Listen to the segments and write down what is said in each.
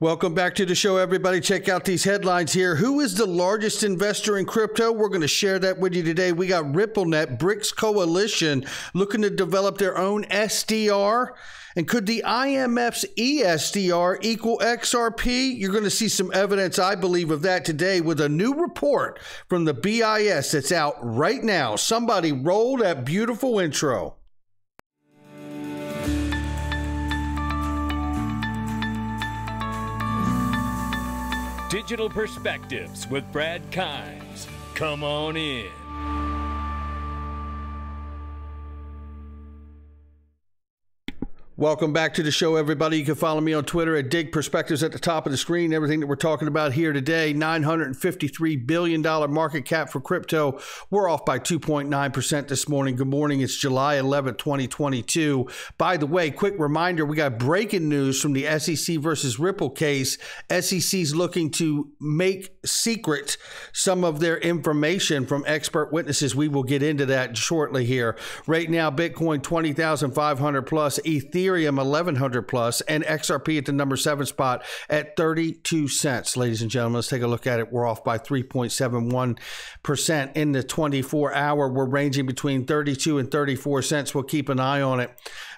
Welcome back to the show, everybody. Check out these headlines here. Who is the largest investor in crypto? We're going to share that with you today. We got RippleNet, BRICS Coalition, looking to develop their own SDR. And could the IMF's ESDR equal XRP? You're going to see some evidence, I believe, of that today with a new report from the BIS that's out right now. Somebody roll that beautiful intro. Digital Perspectives with Brad Kimes. Come on in. Welcome back to the show, everybody. You can follow me on Twitter at Dig Perspectives at the top of the screen. Everything that we're talking about here today $953 billion market cap for crypto. We're off by 2.9% this morning. Good morning. It's July 11, 2022. By the way, quick reminder we got breaking news from the SEC versus Ripple case. SEC's looking to make secret some of their information from expert witnesses. We will get into that shortly here. Right now, Bitcoin 20,500 plus, Ethereum. Ethereum 1100 plus, and XRP at the number seven spot at 32 cents. Ladies and gentlemen, let's take a look at it. We're off by 3.71% in the 24 hour. We're ranging between 32 and 34 cents. We'll keep an eye on it.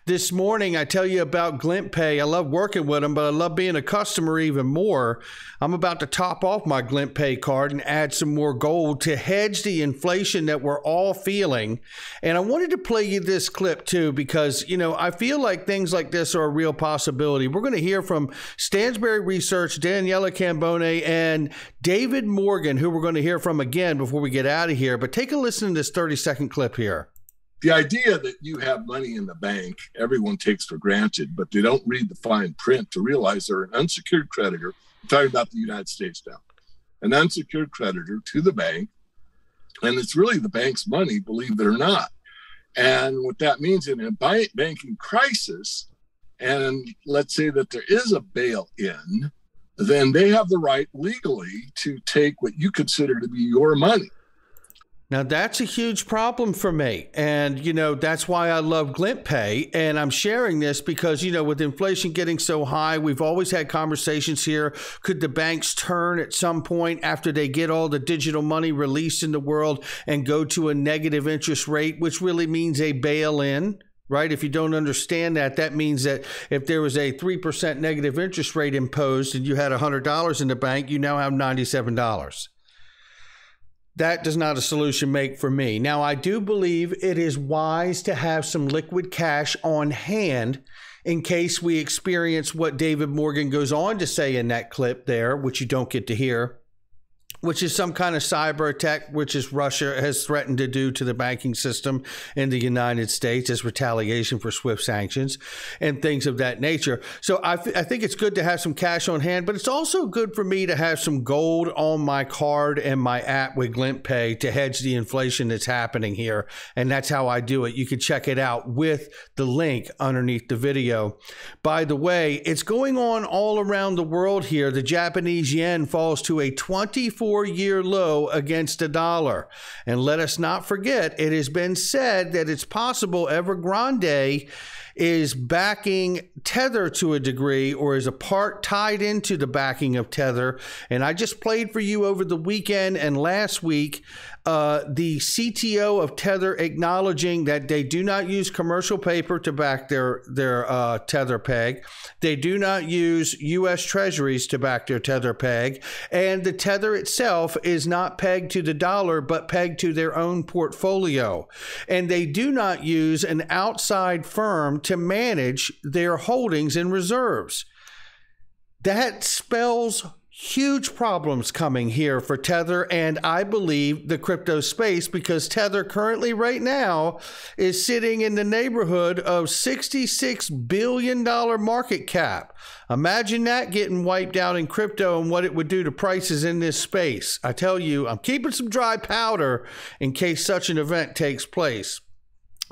This morning, I tell you about GlintPay. I love working with them, but I love being a customer even more. I'm about to top off my GlintPay card and add some more gold to hedge the inflation that we're all feeling. And I wanted to play you this clip too, because, you know, I feel like things like this are a real possibility. We're going to hear from Stansberry Research, Daniela Cambone, and David Morgan, who we're going to hear from again before we get out of here. But take a listen to this 30 second clip here the idea that you have money in the bank, everyone takes for granted, but they don't read the fine print to realize they're an unsecured creditor. I'm talking about the United States now, an unsecured creditor to the bank. And it's really the bank's money, believe it or not. And what that means in a banking crisis, and let's say that there is a bail in, then they have the right legally to take what you consider to be your money now that's a huge problem for me. And, you know, that's why I love GlintPay. And I'm sharing this because, you know, with inflation getting so high, we've always had conversations here. Could the banks turn at some point after they get all the digital money released in the world and go to a negative interest rate, which really means a bail in? Right. If you don't understand that, that means that if there was a 3% negative interest rate imposed and you had $100 in the bank, you now have $97 that does not a solution make for me. Now, I do believe it is wise to have some liquid cash on hand in case we experience what David Morgan goes on to say in that clip there, which you don't get to hear which is some kind of cyber attack, which is Russia has threatened to do to the banking system in the United States as retaliation for SWIFT sanctions and things of that nature. So I, I think it's good to have some cash on hand, but it's also good for me to have some gold on my card and my app with GlintPay to hedge the inflation that's happening here. And that's how I do it. You can check it out with the link underneath the video. By the way, it's going on all around the world here. The Japanese yen falls to a 24 four year low against a dollar. And let us not forget, it has been said that it's possible Evergrande is backing Tether to a degree or is a part tied into the backing of Tether. And I just played for you over the weekend and last week uh, the CTO of Tether acknowledging that they do not use commercial paper to back their their uh, Tether peg. They do not use U.S. Treasuries to back their Tether peg, and the Tether itself is not pegged to the dollar but pegged to their own portfolio. And they do not use an outside firm to manage their holdings and reserves. That spells huge problems coming here for Tether and I believe the crypto space because Tether currently right now is sitting in the neighborhood of $66 billion market cap. Imagine that getting wiped out in crypto and what it would do to prices in this space. I tell you, I'm keeping some dry powder in case such an event takes place.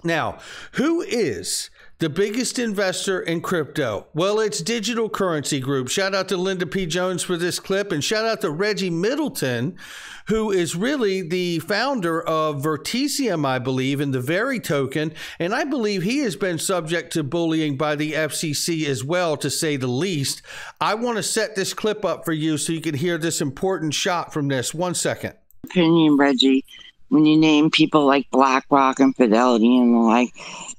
Now, who is the biggest investor in crypto? Well, it's Digital Currency Group. Shout out to Linda P. Jones for this clip, and shout out to Reggie Middleton, who is really the founder of Veritaseum, I believe, in the Veritoken. And I believe he has been subject to bullying by the SEC as well, to say the least. I want to set this clip up for you so you can hear this important shot from this. One second. Opinion, Reggie when you name people like BlackRock and Fidelity and the like,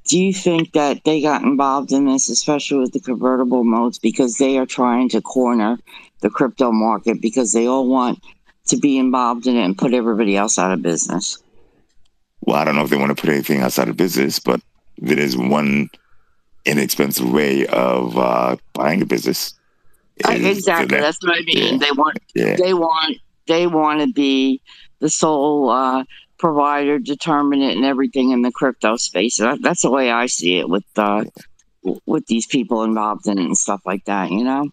do you think that they got involved in this, especially with the convertible notes, because they are trying to corner the crypto market because they all want to be involved in it and put everybody else out of business? Well, I don't know if they want to put anything else out of business, but there is one inexpensive way of uh, buying a business. Exactly, that's what I mean. Yeah, they want, yeah. they want, they want to be the sole uh, provider, determinant, and everything in the crypto space. That, that's the way I see it with uh, with these people involved in it and stuff like that. You know.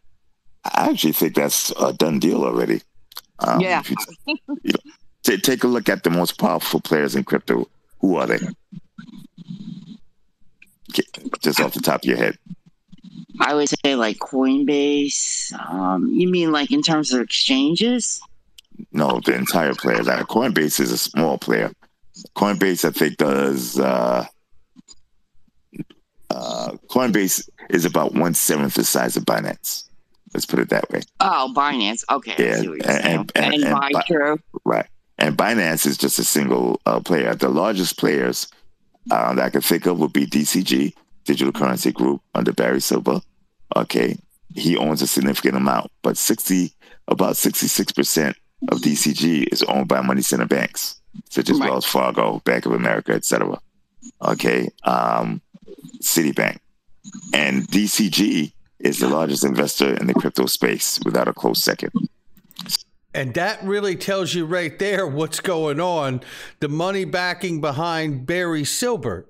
I actually think that's a done deal already. Um, yeah. You, you know, t- take a look at the most powerful players in crypto. Who are they? Just off the top of your head. I would say like Coinbase. Um, you mean like in terms of exchanges? No, the entire player. Like Coinbase is a small player. Coinbase, I think, does. Uh, uh, Coinbase is about one seventh the size of Binance. Let's put it that way. Oh, Binance. Okay. Yeah, and, and, and, and, right. And Binance is just a single uh, player. The largest players uh, that I can think of would be DCG, Digital Currency Group, under Barry Silbert. Okay, he owns a significant amount, but sixty, about sixty-six percent of DCG is owned by money center banks, such as right. Wells Fargo, Bank of America, etc. Okay, um, Citibank, and DCG is the largest investor in the crypto space, without a close second. And that really tells you right there what's going on. The money backing behind Barry Silbert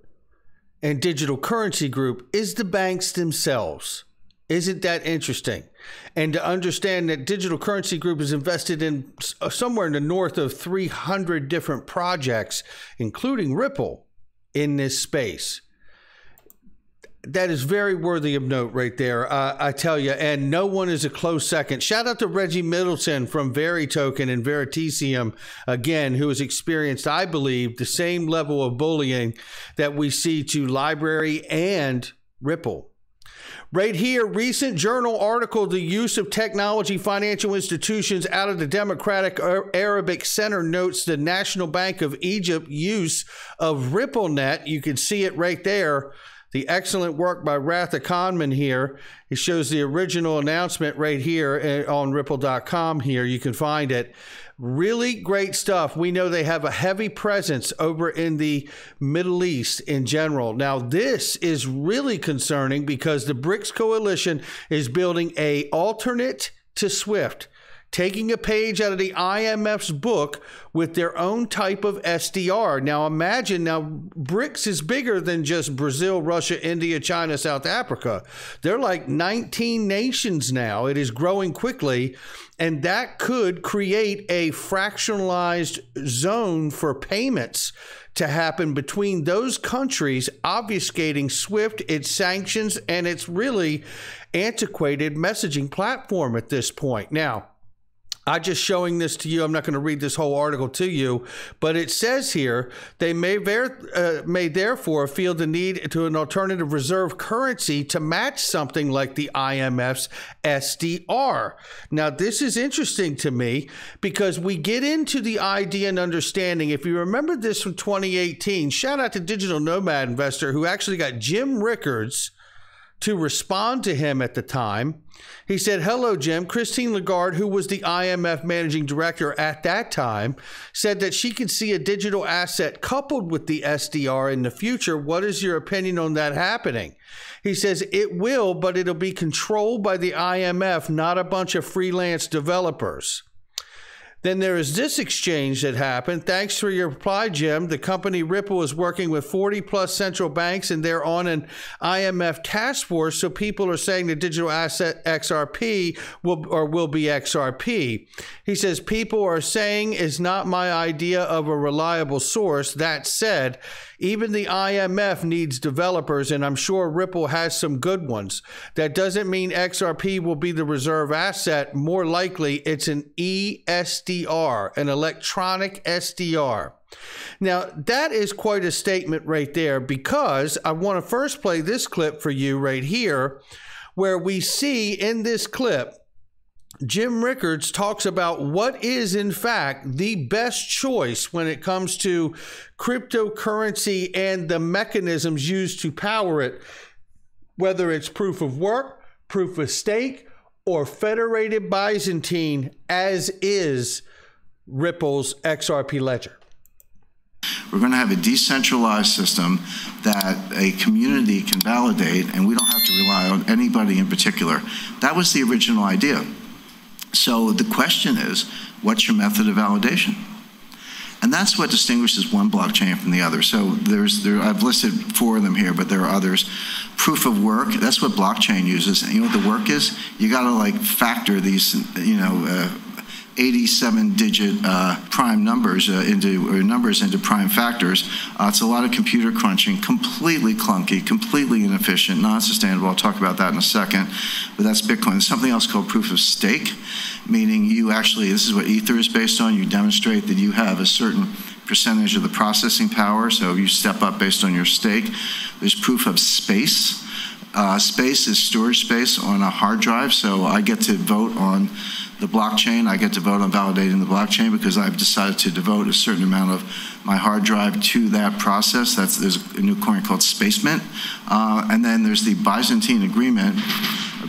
and Digital Currency Group is the banks themselves. Isn't that interesting? And to understand that Digital Currency Group is invested in uh, somewhere in the north of 300 different projects, including Ripple, in this space. That is very worthy of note right there, uh, I tell you. And no one is a close second. Shout out to Reggie Middleton from Veritoken and Veritaseum, again, who has experienced, I believe, the same level of bullying that we see to LBRY and Ripple. Right here, recent journal article The Use of Technology Financial Institutions out of the Democratic Arabic Center notes the National Bank of Egypt use of RippleNet. You can see it right there. The excellent work by Ratha Kahneman here. It shows the original announcement right here eh, on ripple.com. Here you can find it. Really great stuff. We know they have a heavy presence over in the Middle East in general. Now, this is really concerning because the BRICS coalition is building a alternate to SWIFT taking a page out of the IMF's book with their own type of SDR. Now imagine now BRICS is bigger than just Brazil, Russia, India, China, South Africa. They're like 19 nations now. It is growing quickly and that could create a fractionalized zone for payments to happen between those countries, obfuscating SWIFT, its sanctions, and its really antiquated messaging platform at this point. Now, I'm just showing this to you. I'm not going to read this whole article to you, but it says here they may, ver- uh, may therefore feel the need to an alternative reserve currency to match something like the IMF's SDR. Now, this is interesting to me because we get into the idea and understanding. If you remember this from 2018, shout out to Digital Nomad Investor who actually got Jim Rickards to respond to him at the time. He said, Hello, Jim. Christine Lagarde, who was the IMF managing director at that time, said that she could see a digital asset coupled with the SDR in the future. What is your opinion on that happening? He says, It will, but it'll be controlled by the IMF, not a bunch of freelance developers. Then there is this exchange that happened. Thanks for your reply, Jim. The company Ripple is working with 40 plus central banks and they're on an IMF task force. So people are saying the digital asset XRP will or will be XRP. He says people are saying is not my idea of a reliable source. That said, even the IMF needs developers, and I'm sure Ripple has some good ones. That doesn't mean XRP will be the reserve asset. More likely, it's an ESDR, an electronic SDR. Now, that is quite a statement right there because I want to first play this clip for you right here, where we see in this clip Jim Rickards talks about what is, in fact, the best choice when it comes to cryptocurrency and the mechanisms used to power it, whether it's proof of work, proof of stake, or federated Byzantine, as is Ripple's XRP ledger. We're going to have a decentralized system that a community can validate, and we don't have to rely on anybody in particular. That was the original idea. So the question is, what's your method of validation? And that's what distinguishes one blockchain from the other. So there's there I've listed four of them here, but there are others. Proof of work, that's what blockchain uses. And you know what the work is? You got to like factor these, you know, uh, 87 digit uh, prime numbers uh, into numbers into prime factors. Uh, it's a lot of computer crunching, completely clunky, completely inefficient, non-sustainable. I'll talk about that in a second. But that's Bitcoin. There's something else called proof of stake, meaning you actually this is what Ether is based on. You demonstrate that you have a certain percentage of the processing power. So you step up based on your stake. There's proof of space. Uh, space is storage space on a hard drive, so I get to vote on the blockchain. I get to vote on validating the blockchain because I've decided to devote a certain amount of my hard drive to that process. That's there's a new coin called Spacemint, uh, and then there's the Byzantine Agreement.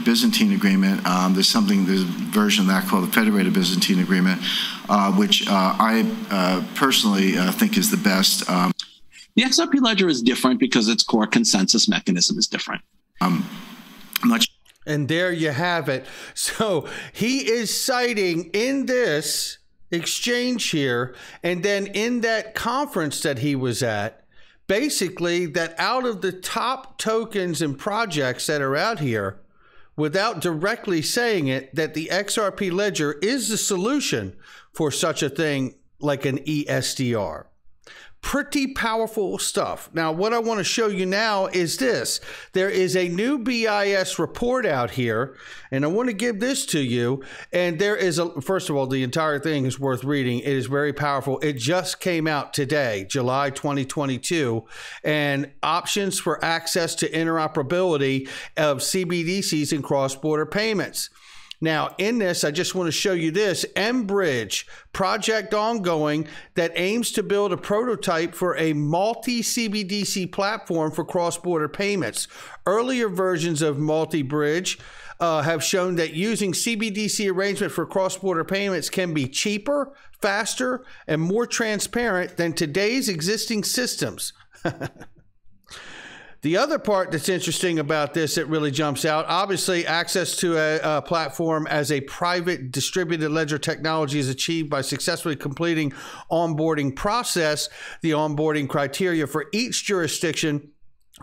Byzantine Agreement. Um, there's something, there's a version of that called the Federated Byzantine Agreement, uh, which uh, I uh, personally uh, think is the best. Um, the XRP ledger is different because its core consensus mechanism is different. Um, and there you have it. So he is citing in this exchange here, and then in that conference that he was at, basically that out of the top tokens and projects that are out here, without directly saying it, that the XRP ledger is the solution for such a thing like an ESDR pretty powerful stuff. Now, what I want to show you now is this. There is a new BIS report out here, and I want to give this to you. And there is a, first of all, the entire thing is worth reading. It is very powerful. It just came out today, July 2022, and options for access to interoperability of CBDCs and cross border payments. Now, in this, I just want to show you this mBridge project ongoing that aims to build a prototype for a multi CBDC platform for cross border payments. Earlier versions of MultiBridge uh, have shown that using CBDC arrangement for cross border payments can be cheaper, faster, and more transparent than today's existing systems. The other part that's interesting about this that really jumps out obviously, access to a, a, platform as a private distributed ledger technology is achieved by successfully completing onboarding process. The onboarding criteria for each jurisdiction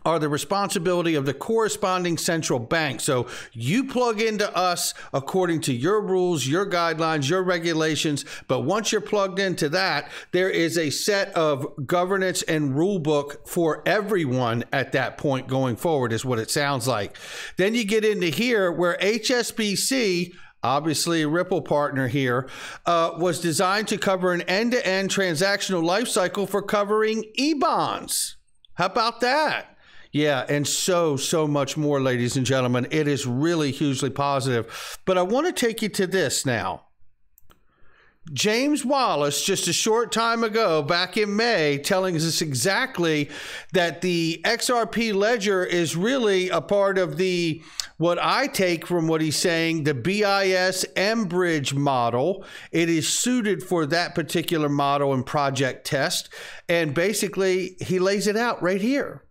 are the responsibility of the corresponding central bank. So you plug into us according to your rules, your guidelines, your regulations. But once you're plugged into that, there is a set of governance and rule book for everyone at that point going forward, is what it sounds like. Then you get into here where HSBC obviously a Ripple partner here, uh, was designed to cover an end to end transactional lifecycle for covering e bonds. How about that? Yeah, and so, so much more, ladies and gentlemen. It is really hugely positive. But I want to take you to this now. James Wallace, just a short time ago, back in May, telling us exactly that the XRP ledger is really a part of the, what I take from what he's saying, the BIS mBridge model. It is suited for that particular model and project test. And basically, he lays it out right here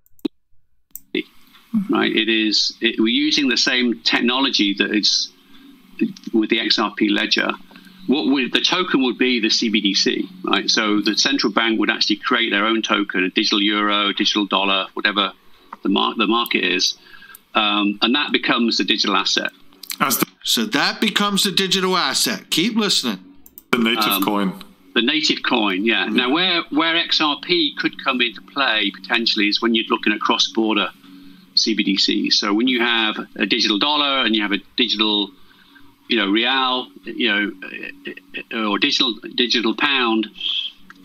right? It is it, we're using the same technology that is with the XRP ledger, what would the token would be the CBDC, right? So the central bank would actually create their own token, a digital euro, a digital dollar, whatever the, mar- the market is, um, and that becomes the digital asset. As the, So that becomes a digital asset. Keep listening. the native Um, coin. The native coin, yeah. Now, where where XRP could come into play potentially is when you're looking at cross-border CBDC. So when you have a digital dollar and you have a digital, you know, real, you know, or digital digital pound,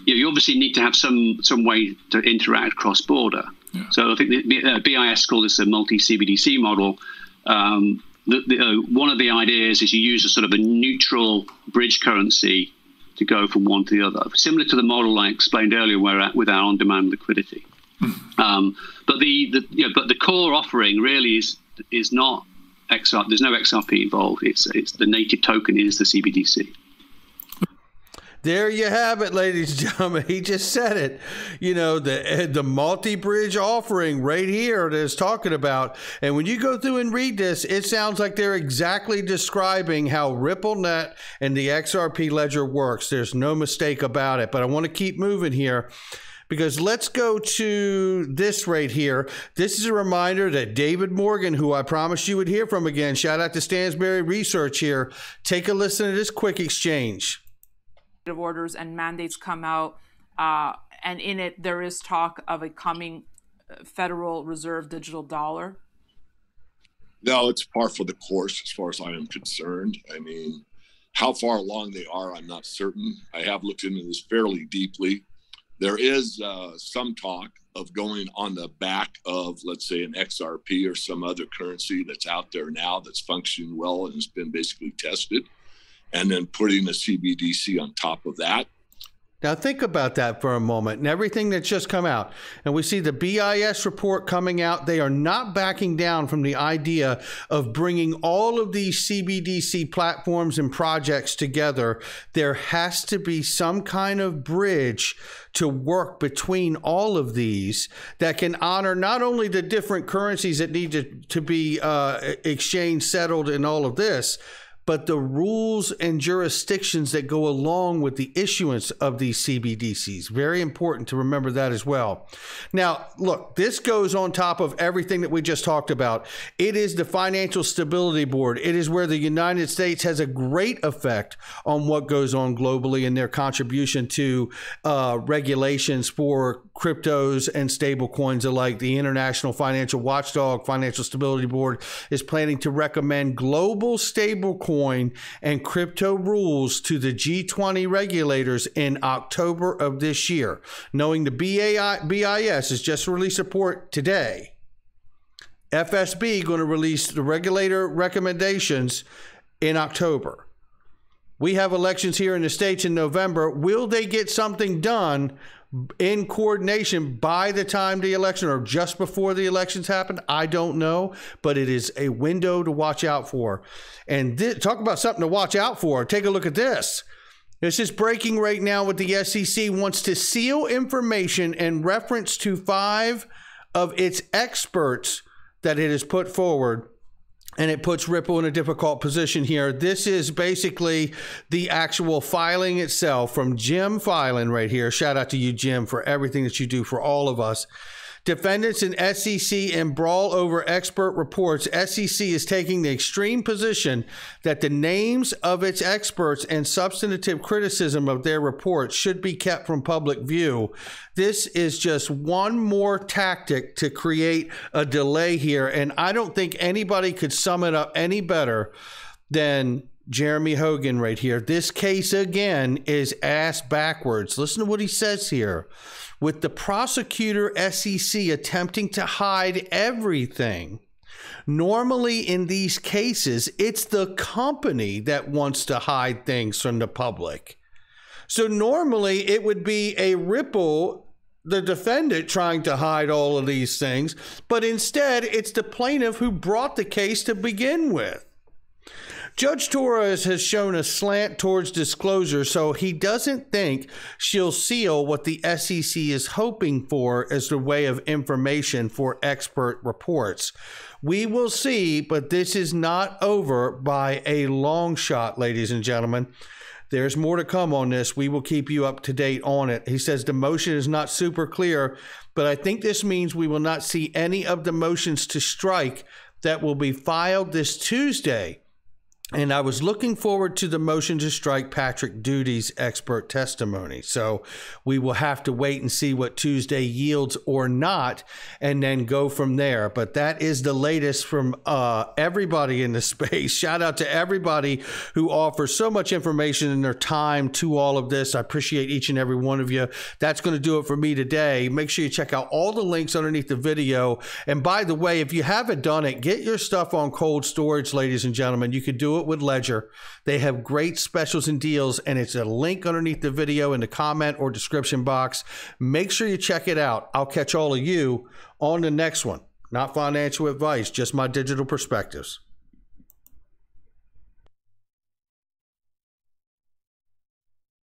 you, know, you obviously need to have some some way to interact cross-border. So I think the uh, BIS call this a multi-CBDC model. Um, the, the, uh, one of the ideas is you use a sort of a neutral bridge currency to go from one to the other, similar to the model I explained earlier, where at, with our on-demand liquidity. Um, but the, the you know, but the core offering really is is not XR. There's no XRP involved. It's it's the native token is the CBDC. There you have it, ladies and gentlemen. He just said it. You know, the the multi-bridge offering right here that is talking about. And when you go through and read this, it sounds like they're exactly describing how RippleNet and the XRP ledger works. There's no mistake about it. But I want to keep moving here because let's go to this right here. This is a reminder that David Morgan, who I promised you would hear from again, shout out to Stansberry Research here. Take a listen to this quick exchange executive orders and mandates come out, uh, and in it there is talk of a coming uh, Federal Reserve digital dollar. No, it's par for the course as far as I am concerned. I mean, how far along they are, I'm not certain. I have looked into this fairly deeply. There is uh, some talk of going on the back of, let's say, an XRP or some other currency that's out there now that's functioning well and has been basically tested, and then putting a CBDC on top of that. Now, think about that for a moment and everything that's just come out. And we see the BIS report coming out. They are not backing down from the idea of bringing all of these CBDC platforms and projects together. There has to be some kind of bridge to work between all of these that can honor not only the different currencies that need to, to be uh, exchanged, settled, and all of this but the rules and jurisdictions that go along with the issuance of these CBDCs. Very important to remember that as well. Now, look, this goes on top of everything that we just talked about. It is the Financial Stability Board. It is where the United States has a great effect on what goes on globally and their contribution to uh, regulations for cryptos and stable coins alike. The International Financial Watchdog, Financial Stability Board, is planning to recommend global stable coins and crypto rules to the G20 regulators in October of this year. Knowing the BIS has just released a report today. FSB going to release the regulator recommendations in October. We have elections here in the states in November. Will they get something done in coordination by the time the election or just before the elections happen? I don't know, but it is a window to watch out for. And th- talk about something to watch out for. Take a look at this. This is breaking right now with the SEC wants to seal information in reference to five of its experts that it has put forward and it puts Ripple in a difficult position here. This is basically the actual filing itself from Jim Filan right here. Shout out to you, Jim, for everything that you do for all of us. Defendants in SEC embroil over expert reports. SEC is taking the extreme position that the names of its experts and substantive criticism of their reports should be kept from public view. This is just one more tactic to create a delay here. And I don't think anybody could sum it up any better than Jeremy Hogan right here. This case again is ass backwards. Listen to what he says here with the prosecutor SEC attempting to hide everything. Normally, in these cases, it's the company that wants to hide things from the public. So, normally, it would be a Ripple, the defendant, trying to hide all of these things, but instead, it's the plaintiff who brought the case to begin with. Judge Torres has shown a slant towards disclosure, so he doesn't think she'll seal what the SEC is hoping for as the way of information for expert reports. We will see, but this is not over by a long shot, ladies and gentlemen. There's more to come on this. We will keep you up to date on it. He says the motion is not super clear, but I think this means we will not see any of the motions to strike that will be filed this Tuesday and I was looking forward to the motion to strike Patrick Doody's expert testimony. So we will have to wait and see what Tuesday yields or not, and then go from there. But that is the latest from uh, everybody in the space. Shout out to everybody who offers so much information in their time to all of this. I appreciate each and every one of you. That's going to do it for me today. Make sure you check out all the links underneath the video. And by the way, if you haven't done it, get your stuff on cold storage, ladies and gentlemen. You could it with Ledger. They have great specials and deals, and it's a link underneath the video in the comment or description box. Make sure you check it out. I'll catch all of you on the next one. Not financial advice, just my digital perspectives.